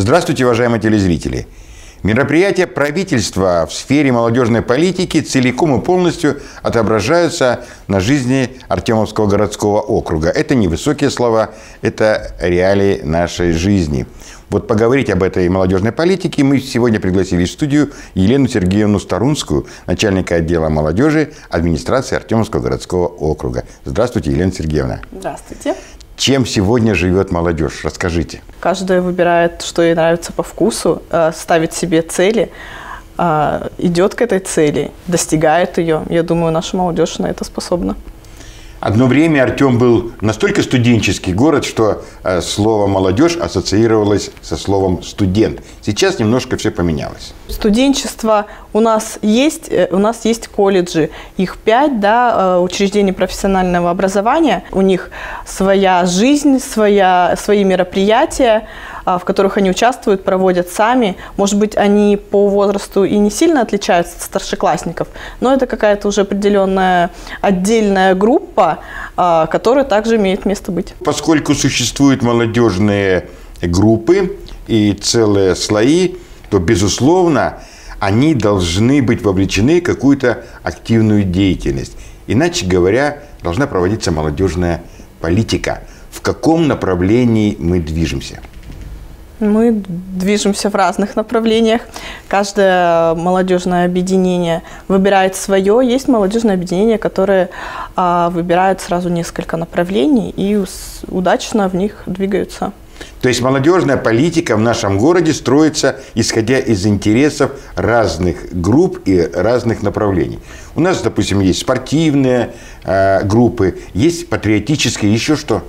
Здравствуйте, уважаемые телезрители! Мероприятия правительства в сфере молодежной политики целиком и полностью отображаются на жизни Артемовского городского округа. Это не высокие слова, это реалии нашей жизни. Вот поговорить об этой молодежной политике мы сегодня пригласили в студию Елену Сергеевну Старунскую, начальника отдела молодежи администрации Артемовского городского округа. Здравствуйте, Елена Сергеевна. Здравствуйте. Чем сегодня живет молодежь? Расскажите. Каждая выбирает, что ей нравится по вкусу, э, ставит себе цели, э, идет к этой цели, достигает ее. Я думаю, наша молодежь на это способна. Одно время Артем был настолько студенческий город, что э, слово «молодежь» ассоциировалось со словом «студент». Сейчас немножко все поменялось. Студенчество у нас есть, э, у нас есть колледжи, их пять, да, э, учреждений профессионального образования. У них своя жизнь, своя, свои мероприятия, а, в которых они участвуют, проводят сами. Может быть, они по возрасту и не сильно отличаются от старшеклассников, но это какая-то уже определенная отдельная группа, а, которая также имеет место быть. Поскольку существуют молодежные группы и целые слои, то, безусловно, они должны быть вовлечены в какую-то активную деятельность. Иначе говоря, должна проводиться молодежная политика. В каком направлении мы движемся? Мы движемся в разных направлениях. Каждое молодежное объединение выбирает свое. Есть молодежное объединение, которое а, выбирает сразу несколько направлений и удачно в них двигаются. То есть молодежная политика в нашем городе строится исходя из интересов разных групп и разных направлений. У нас, допустим, есть спортивные э, группы, есть патриотические, еще что?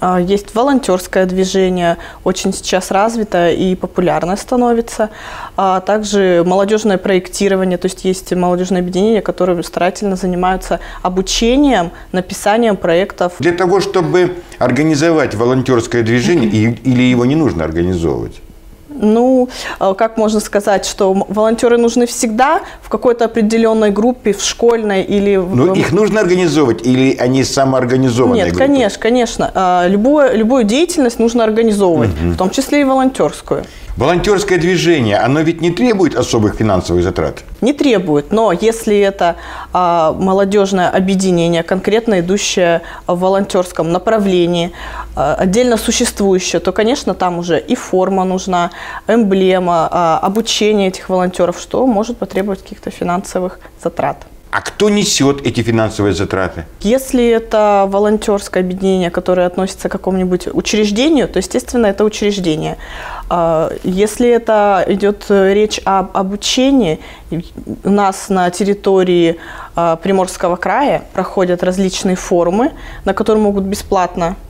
А, есть волонтерское движение, очень сейчас развито и популярно становится. А также молодежное проектирование, то есть есть молодежные объединения, которые старательно занимаются обучением, написанием проектов. Для того, чтобы организовать волонтерское движение, или его не нужно организовывать? Ну, э, как можно сказать, что волонтеры нужны всегда в какой-то определенной группе, в школьной или... Ну, их нужно организовывать или они самоорганизованные Нет, группы? конечно, конечно. Э, любую, любую деятельность нужно организовывать, угу. в том числе и волонтерскую. Волонтерское движение, оно ведь не требует особых финансовых затрат? Не требует, но если это а, молодежное объединение, конкретно идущее в волонтерском направлении, а, отдельно существующее, то, конечно, там уже и форма нужна, эмблема, а, обучение этих волонтеров, что может потребовать каких-то финансовых затрат. А кто несет эти финансовые затраты? Если это волонтерское объединение, которое относится к какому-нибудь учреждению, то, естественно, это учреждение. А, если это идет речь об обучении, у нас на территории а, Приморского края проходят различные форумы, на которые могут бесплатно Э,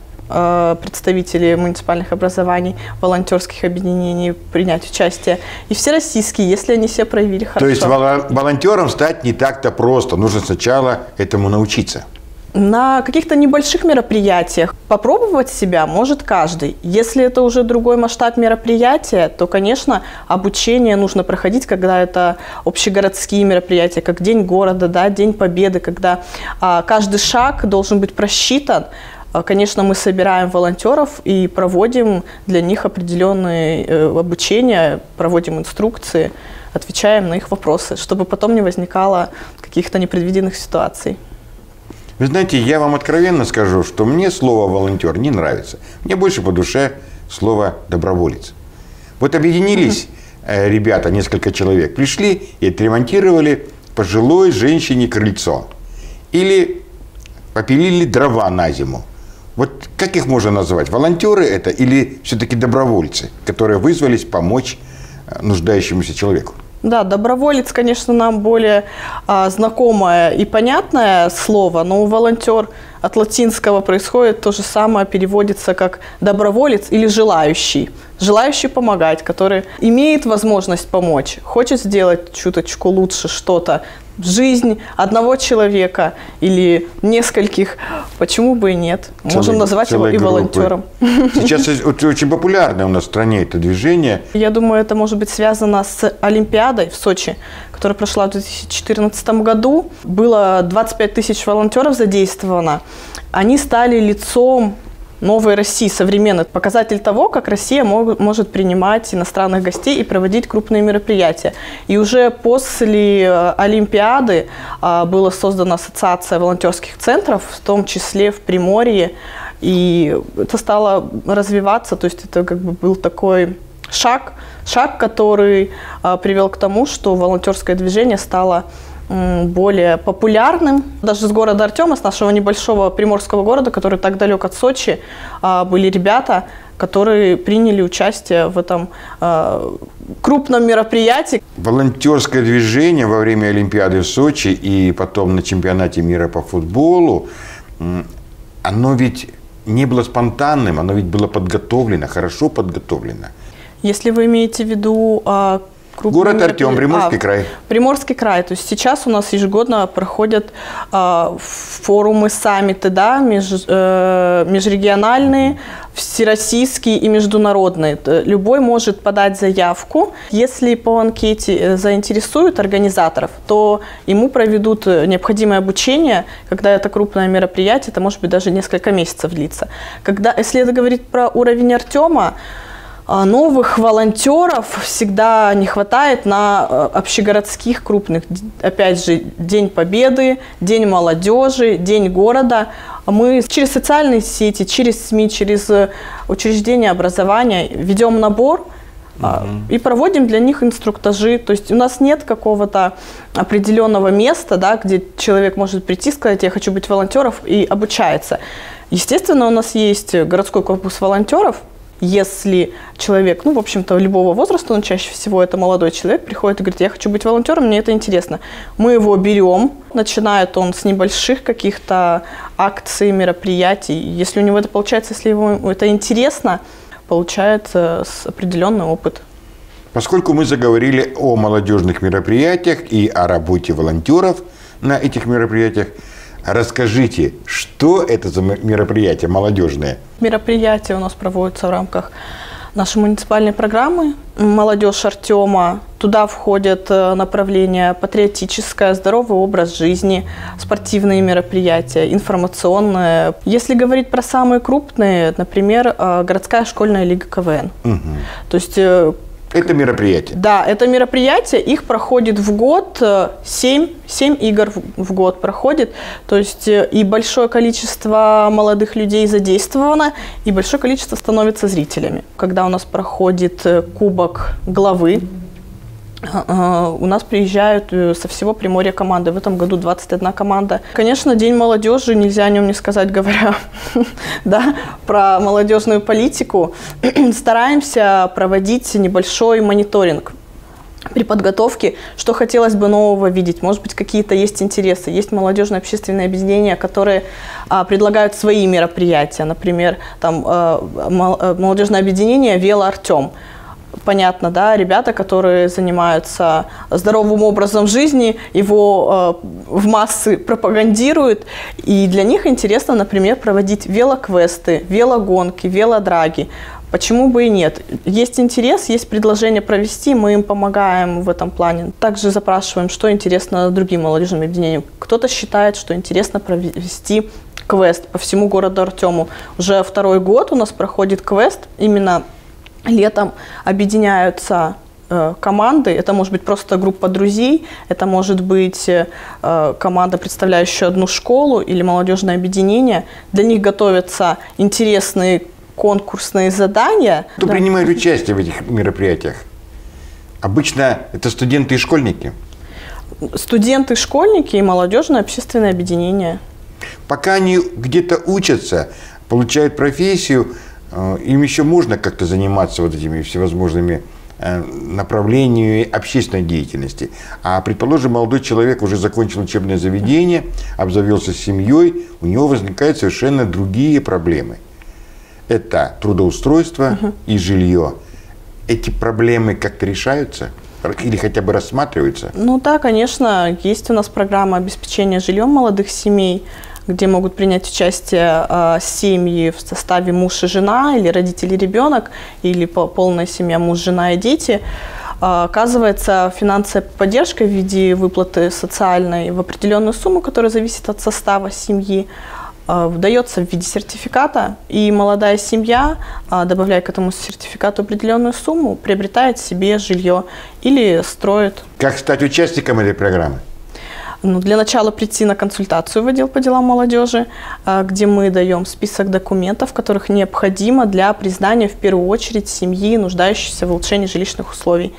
представители муниципальных образований, волонтерских объединений принять участие. И все российские, если они все проявили хорошо. То есть волонтером стать не так-то просто. Нужно сначала этому научиться. На каких-то небольших мероприятиях попробовать себя может каждый. Если это уже другой масштаб мероприятия, то, конечно, обучение нужно проходить, когда это общегородские мероприятия, как День города, да, День Победы, когда а, каждый шаг должен быть просчитан, конечно, мы собираем волонтеров и проводим для них определенные э, обучения, проводим инструкции, отвечаем на их вопросы, чтобы потом не возникало каких-то непредвиденных ситуаций. Вы знаете, я вам откровенно скажу, что мне слово «волонтер» не нравится. Мне больше по душе слово «доброволец». Вот объединились mm-hmm. ребята, несколько человек, пришли и отремонтировали пожилой женщине крыльцо. Или попилили дрова на зиму. Вот как их можно назвать? Волонтеры это или все-таки добровольцы, которые вызвались помочь э, нуждающемуся человеку? Да, доброволец, конечно, нам более а, знакомое и понятное слово, но волонтер от латинского происходит то же самое, переводится как доброволец или желающий. Желающий помогать, который имеет возможность помочь, хочет сделать чуточку лучше что-то, жизнь одного человека или нескольких, почему бы и нет? Целый, Можем назвать его и группы. волонтером. Сейчас очень популярное у нас в стране это движение. Я думаю, это может быть связано с Олимпиадой в Сочи, которая прошла в 2014 году. Было 25 тысяч волонтеров задействовано. Они стали лицом новой России, современной. Показатель того, как Россия мог, может принимать иностранных гостей и проводить крупные мероприятия. И уже после э, Олимпиады а, была создана ассоциация волонтерских центров, в том числе в Приморье. И это стало развиваться, то есть это как бы был такой шаг, шаг, который а, привел к тому, что волонтерское движение стало более популярным. Даже с города Артема, с нашего небольшого приморского города, который так далек от Сочи, а, были ребята, которые приняли участие в этом а, крупном мероприятии. Волонтерское движение во время Олимпиады в Сочи и потом на чемпионате мира по футболу, оно ведь не было спонтанным, оно ведь было подготовлено, хорошо подготовлено. Если вы имеете в виду а, Город Артем, Приморский а, край. Приморский край. То есть сейчас у нас ежегодно проходят а, форумы, саммиты, да, меж, э, межрегиональные, всероссийские и международные. Любой может подать заявку. Если по анкете э, заинтересуют организаторов, то ему проведут э, необходимое обучение. Когда это крупное мероприятие, это может быть даже несколько месяцев длиться. Когда, если это говорить про уровень Артема, новых волонтеров всегда не хватает на э, общегородских крупных. Опять же, День Победы, День молодежи, День города. Мы через социальные сети, через СМИ, через э, учреждения образования ведем набор угу. и проводим для них инструктажи. То есть у нас нет какого-то определенного места, да, где человек может прийти, сказать, я хочу быть волонтером и обучается. Естественно, у нас есть городской корпус волонтеров – если человек, ну, в общем-то, любого возраста, но чаще всего это молодой человек, приходит и говорит, я хочу быть волонтером, мне это интересно. Мы его берем, начинает он с небольших каких-то акций, мероприятий. Если у него это получается, если ему это интересно, получается определенный опыт. Поскольку мы заговорили о молодежных мероприятиях и о работе волонтеров на этих мероприятиях, Расскажите, это за мероприятие молодежное? Мероприятие у нас проводится в рамках нашей муниципальной программы «Молодежь Артема». Туда входят э, направления патриотическое, здоровый образ жизни, спортивные мероприятия, информационные. Если говорить про самые крупные, например, э, городская школьная лига КВН. Угу. То есть э, это мероприятие? Да, это мероприятие. Их проходит в год 7, э, 7 игр в год проходит. То есть э, и большое количество молодых людей задействовано, и большое количество становится зрителями. Когда у нас проходит э, кубок главы, у нас приезжают э, со всего Приморья команды. В этом году 21 команда. Конечно, День молодежи, нельзя о нем не сказать, говоря да, про молодежную политику. Стараемся проводить небольшой мониторинг при подготовке, что хотелось бы нового видеть. Может быть, какие-то есть интересы. Есть молодежные общественные объединения, которые а, предлагают свои мероприятия. Например, там а, молодежное объединение «Вело Артем» понятно, да, ребята, которые занимаются здоровым образом жизни, его э, в массы пропагандируют, и для них интересно, например, проводить велоквесты, велогонки, велодраги. Почему бы и нет? Есть интерес, есть предложение провести, мы им помогаем в этом плане. Также запрашиваем, что интересно другим молодежным объединениям. Кто-то считает, что интересно провести квест по всему городу Артему. Уже второй год у нас проходит квест именно летом объединяются э, команды. Это может быть просто группа друзей, это может быть э, команда, представляющая одну школу или молодежное объединение. Для них готовятся интересные конкурсные задания. Кто да. принимает участие в этих мероприятиях? Обычно это студенты и школьники? Студенты, школьники и молодежное общественное объединение. Пока они где-то учатся, получают профессию, им еще можно как-то заниматься вот этими всевозможными э, направлениями общественной деятельности. А, предположим, молодой человек уже закончил учебное заведение, обзавелся семьей, у него возникают совершенно другие проблемы. Это трудоустройство и жилье. Эти проблемы как-то решаются? Или хотя бы рассматриваются? Ну да, конечно, есть у нас программа обеспечения жильем молодых семей где могут принять участие э, семьи в составе муж и жена, или родители и ребенок, или полная семья муж, жена и дети. Э, оказывается финансовая поддержка в виде выплаты социальной в определенную сумму, которая зависит от состава семьи. выдается в виде сертификата, и молодая семья, добавляя к этому сертификату определенную сумму, приобретает себе жилье или строит. Как стать участником этой программы? Ну, для начала прийти на консультацию в отдел по делам молодежи, а, где мы даем список документов, которых необходимо для признания в первую очередь семьи, нуждающейся в улучшении жилищных условий.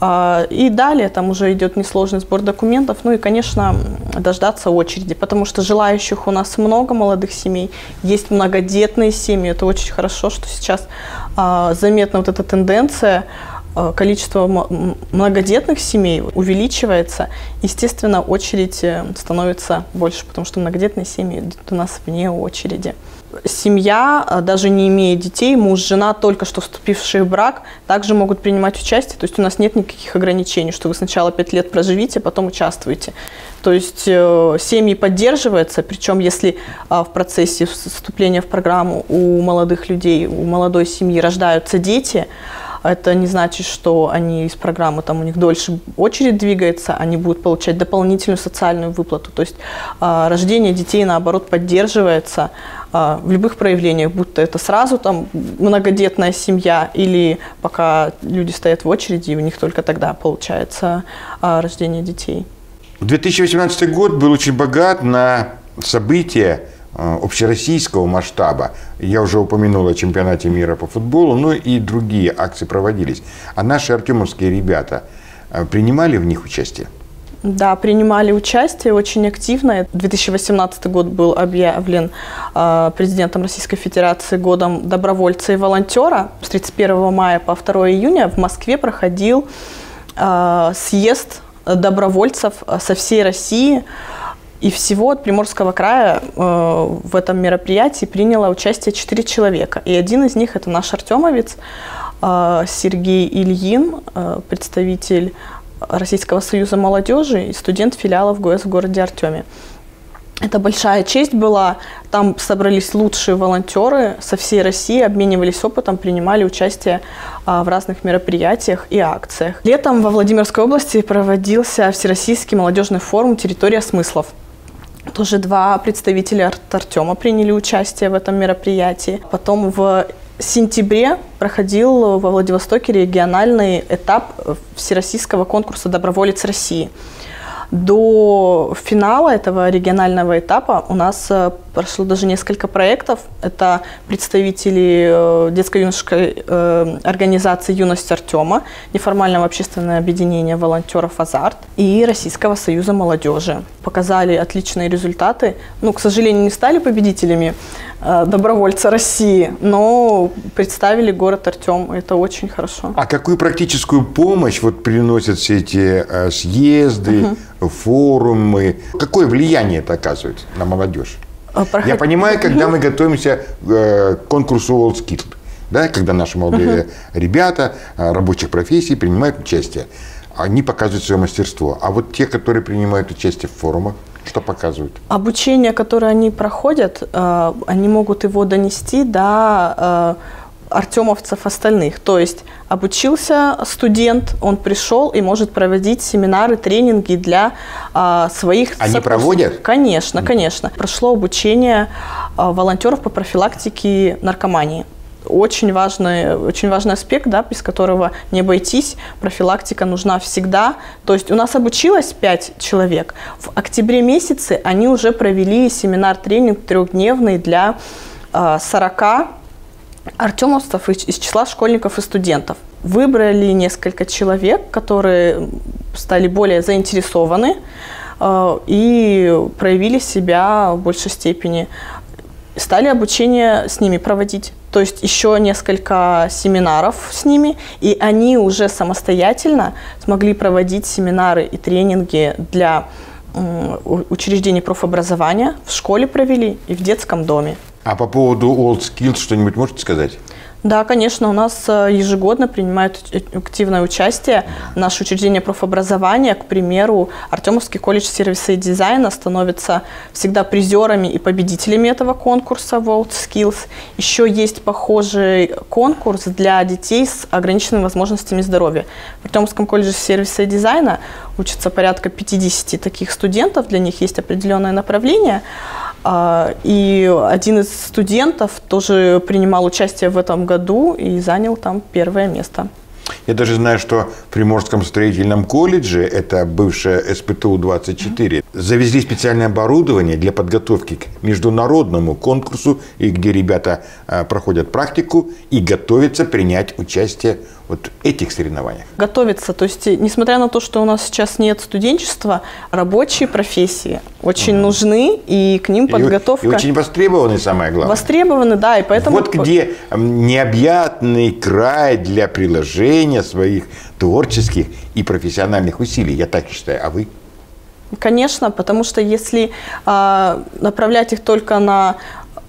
А, и далее там уже идет несложный сбор документов, ну и, конечно, дождаться очереди, потому что желающих у нас много молодых семей, есть многодетные семьи, это очень хорошо, что сейчас а, заметна вот эта тенденция количество многодетных семей увеличивается, естественно, очередь э, становится больше, потому что многодетные семьи идут у нас вне очереди. Семья, э, даже не имея детей, муж, жена, только что вступившие в брак, также могут принимать участие. То есть у нас нет никаких ограничений, что вы сначала пять лет проживите, потом участвуете. То есть семьи поддерживаются, причем если в процессе вступления в программу у молодых людей, у молодой семьи рождаются дети, это не значит, что они из программы, там у них дольше очередь двигается, они будут получать дополнительную социальную выплату. То есть э, рождение детей, наоборот, поддерживается э, в любых проявлениях, будто это сразу там многодетная семья или пока люди стоят в очереди, и у них только тогда получается э, рождение детей. 2018 год был очень богат на события, общероссийского масштаба. Я уже упомянул о чемпионате мира по футболу, но и другие акции проводились. А наши артемовские ребята э, принимали в них участие? Да, принимали участие очень активно. 2018 год был объявлен э, президентом Российской Федерации годом добровольца и волонтера. С 31 мая по 2 июня в Москве проходил съезд добровольцев со всей России. И всего от Приморского края э, в этом мероприятии приняло участие 4 человека. И один из них это наш артемовец э, Сергей Ильин, э, представитель Российского союза молодежи и студент филиала в ГОС в городе Артеме. Это большая честь была. Там собрались лучшие волонтеры со всей России, обменивались опытом, принимали участие а, в разных мероприятиях и акциях. Летом во Владимирской области проводился Всероссийский молодежный форум «Территория смыслов». Тоже два представителя Артема приняли участие в этом мероприятии. Потом в сентябре проходил во Владивостоке региональный этап Всероссийского конкурса «Доброволец России». До финала этого регионального этапа у нас э, прошло даже несколько проектов. Это представители э, детско-юношеской э, организации «Юность Артема», неформального общественного объединения волонтеров «Азарт» и Российского союза молодежи. Показали отличные результаты. Ну, к сожалению, не стали победителями добровольца России, но представили город Артем. Это очень хорошо. А какую практическую помощь вот приносят все эти съезды, угу форумы. Какое влияние это оказывает на молодежь? А, Проход... Я понимаю, когда мы готовимся э, к конкурсу WorldSkill, да, когда наши молодые uh-huh. ребята э, рабочих профессий принимают участие, они показывают свое мастерство. А вот те, которые принимают участие в форумах, что показывают? Обучение, которое они проходят, э, они могут его донести до артемовцев остальных. То есть обучился студент, он пришел и может проводить семинары, тренинги для а, своих Они проводят? Конечно, конечно. Прошло обучение а, волонтеров по профилактике наркомании. Очень важный, очень важный аспект, да, без которого не обойтись. Профилактика нужна всегда. То есть у нас обучилось 5 человек. В октябре месяце они уже провели семинар-тренинг трехдневный для 40 артемовцев из числа школьников и студентов. Выбрали несколько человек, которые стали более заинтересованы э, и проявили себя в большей степени. Стали обучение с ними проводить. То есть еще несколько семинаров с ними, и они уже самостоятельно смогли проводить семинары и тренинги для учреждений профобразования, в школе провели и в детском доме. А по поводу Old Skills что-нибудь можете сказать? Да, конечно, у нас э, ежегодно принимают активное участие наше учреждение профобразования. К примеру, Артемовский колледж сервиса и дизайна становится всегда призерами и победителями этого конкурса World Skills. Еще есть похожий конкурс для детей с ограниченными возможностями здоровья. В Артемовском колледже сервиса и дизайна учатся порядка 50 таких студентов, для них есть определенное направление – и один из студентов тоже принимал участие в этом году и занял там первое место. Я даже знаю, что в Приморском строительном колледже, это бывшая СПТУ-24, завезли специальное оборудование для подготовки к международному конкурсу, и где ребята а, проходят практику и готовятся принять участие вот этих соревнованиях. Готовиться, то есть несмотря на то, что у нас сейчас нет студенчества, рабочие профессии очень угу. нужны, и к ним подготовка... И, и очень востребованы, самое главное. Востребованы, да, и поэтому... Вот где необъятный край для приложения своих творческих и профессиональных усилий, я так считаю, а вы? Конечно, потому что если э, направлять их только на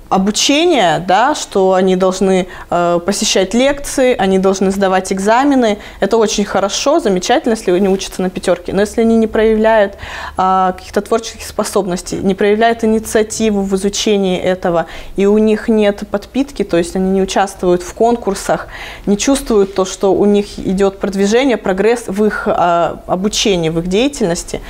обучение, да, что они должны э, посещать лекции, они должны сдавать экзамены. Это очень хорошо, замечательно, если они учатся на пятерке. Но если они не проявляют э, каких-то творческих способностей, не проявляют инициативу в изучении этого, и у них нет подпитки, то есть они не участвуют в конкурсах, не чувствуют то, что у них идет продвижение, прогресс в их э, обучении, в их деятельности,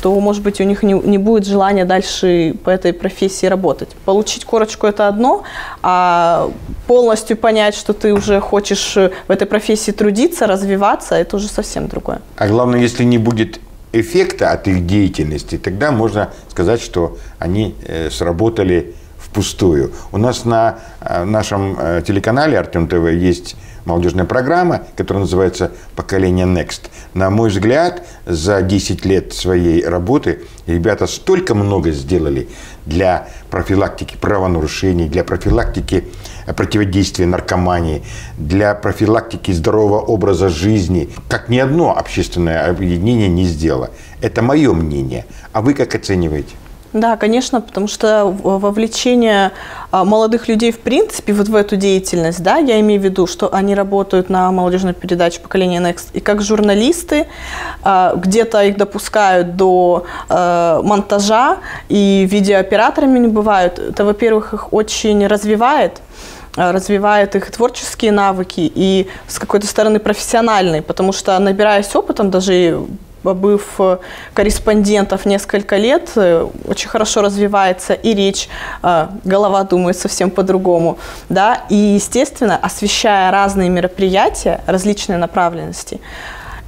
то, может быть, у них не, не будет желания дальше по этой профессии работать. Получить корочку – это одно, а полностью понять, что ты уже хочешь в этой профессии трудиться, развиваться – это уже совсем другое. А главное, если не будет эффекта от их деятельности, тогда можно сказать, что они э, сработали впустую. У нас на э, нашем э, телеканале Артем ТВ есть молодежная программа, которая называется «Поколение Next». На мой взгляд, за 10 лет своей работы ребята столько много сделали для профилактики правонарушений, для профилактики противодействия наркомании, для профилактики здорового образа жизни, как ни одно общественное объединение не сделало. Это мое мнение. А вы как оцениваете? Да, конечно, потому что вовлечение а, молодых людей в принципе вот в эту деятельность, да, я имею в виду, что они работают на молодежной передаче поколения Next и как журналисты, а, где-то их допускают до а, монтажа и видеооператорами не бывают. Это, во-первых, их очень развивает, развивает их творческие навыки и с какой-то стороны профессиональные, потому что набираясь опытом, даже побыв э, корреспондентов несколько лет, э, очень хорошо развивается и речь, э, голова думает совсем по-другому, да, и, естественно, освещая разные мероприятия, различные направленности,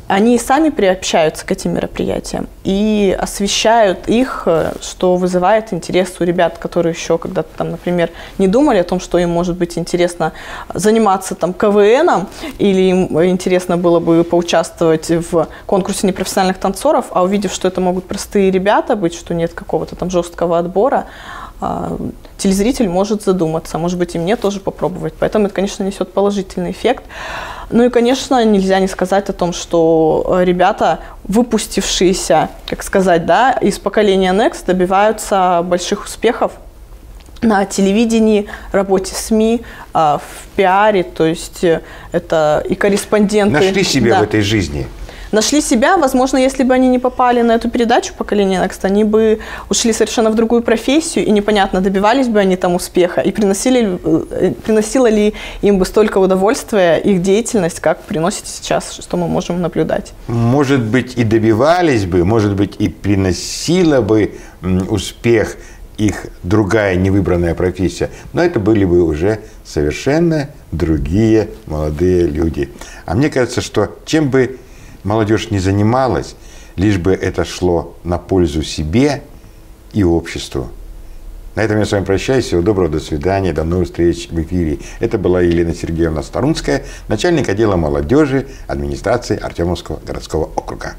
они сами приобщаются к этим мероприятиям и освещают их, э, что вызывает интерес у ребят, которые еще когда-то там, например, не думали о том, что им может быть интересно заниматься там КВНом или им интересно было бы поучаствовать в конкурсе непрофессиональных танцоров, а увидев, что это могут простые ребята быть, что нет какого-то там жесткого отбора, а, телезритель может задуматься, может быть, и мне тоже попробовать. Поэтому это, конечно, несет положительный эффект. Ну и, конечно, нельзя не сказать о том, что э, ребята, выпустившиеся, как сказать, да, из поколения Next, добиваются больших успехов на телевидении, работе СМИ, а, в пиаре, то есть э, это и корреспонденты. Нашли себя да. в этой жизни нашли себя. Возможно, если бы они не попали на эту передачу «Поколение Next», они бы ушли совершенно в другую профессию, и непонятно, добивались бы они там успеха, и приносили, э, приносила ли им бы столько удовольствия их деятельность, как приносит сейчас, что мы можем наблюдать. Может быть, и добивались бы, может быть, и приносила бы успех их другая невыбранная профессия, но это были бы уже совершенно другие молодые люди. А мне кажется, что чем бы молодежь не занималась, лишь бы это шло на пользу себе и обществу. На этом я с вами прощаюсь. Всего доброго, до свидания, до новых встреч в эфире. Это была Елена Сергеевна Старунская, начальник отдела молодежи администрации Артемовского городского округа.